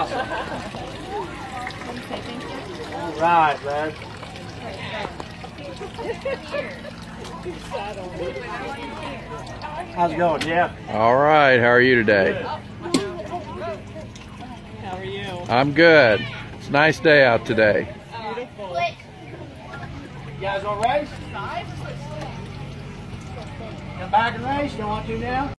Awesome. All right, bud. How's it going, Jeff? All right, how are you today? How are you? I'm good. It's a nice day out today. You guys want race? Come back and race. You want to now?